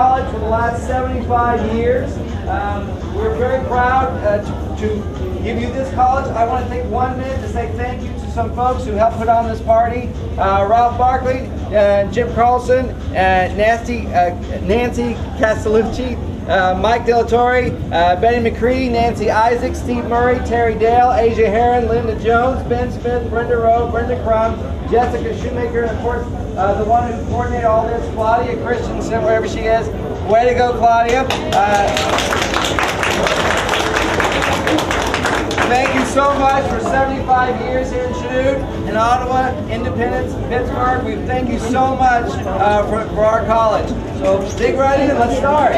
for the last 75 years. Um, we're very proud uh, to, to give you this college. I want to take one minute to say thank you to some folks who helped put on this party. Uh, Ralph Barkley, uh, Jim Carlson, Nancy, uh, Nancy Castellucci, uh, Mike Delatorre, uh, Benny McCree, Nancy Isaac, Steve Murray, Terry Dale, Asia Heron, Linda Jones, Ben Smith, Brenda Rowe, Brenda Crum, Jessica Shoemaker, and of course, uh, the one who coordinated all this, Claudia Christensen, wherever she is. Way to go, Claudia. Uh, Thank you so much for 75 years here in Chanute, in Ottawa, Independence, Pittsburg. We thank you so much uh, for, for our college. So dig right in, let's start.